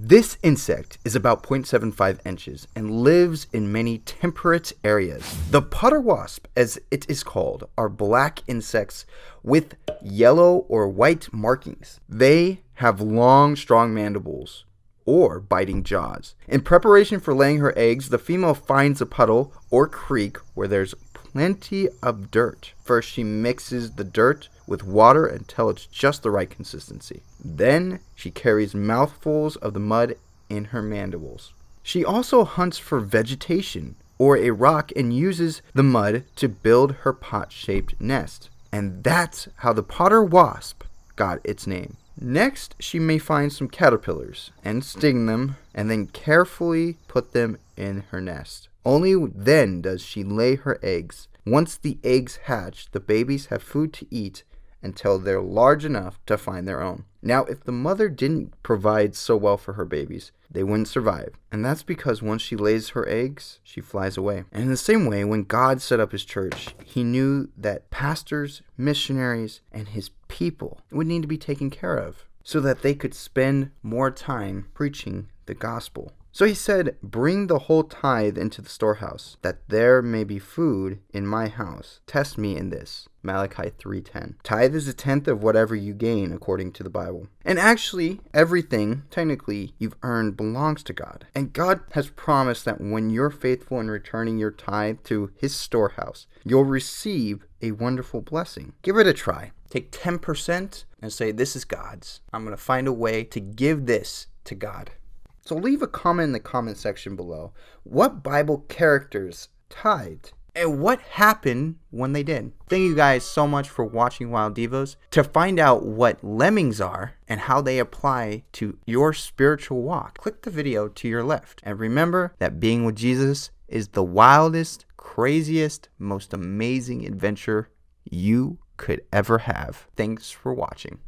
This insect is about 0.75 inches and lives in many temperate areas. The potter wasp, as it is called, are black insects with yellow or white markings. They have long, strong mandibles or biting jaws. In preparation for laying her eggs, the female finds a puddle or creek where there's plenty of dirt. First, she mixes the dirt with water until it's just the right consistency. Then, she carries mouthfuls of the mud in her mandibles. She also hunts for vegetation or a rock and uses the mud to build her pot shaped nest. And that's how the potter wasp got its name. Next, she may find some caterpillars and sting them, and then carefully put them in her nest. Only then does she lay her eggs. Once the eggs hatch, the babies have food to eat until they're large enough to find their own. Now, if the mother didn't provide so well for her babies, they wouldn't survive. And that's because once she lays her eggs, she flies away. And in the same way, when God set up his church, he knew that pastors, missionaries, and his people would need to be taken care of so that they could spend more time preaching the gospel. So he said, Bring the whole tithe into the storehouse, that there may be food in my house. Test me in this. Malachi 3:10. Tithe is a tenth of whatever you gain according to the Bible. And actually, everything technically you've earned belongs to God. And God has promised that when you're faithful in returning your tithe to his storehouse, you'll receive a wonderful blessing. Give it a try. Take 10% and say this is God's. I'm going to find a way to give this to God. So leave a comment in the comment section below. What Bible characters tithed? And what happened when they did? Thank you guys so much for watching Wild Devos. To find out what lemmings are and how they apply to your spiritual walk, click the video to your left. And remember that being with Jesus is the wildest, craziest, most amazing adventure you could ever have. Thanks for watching.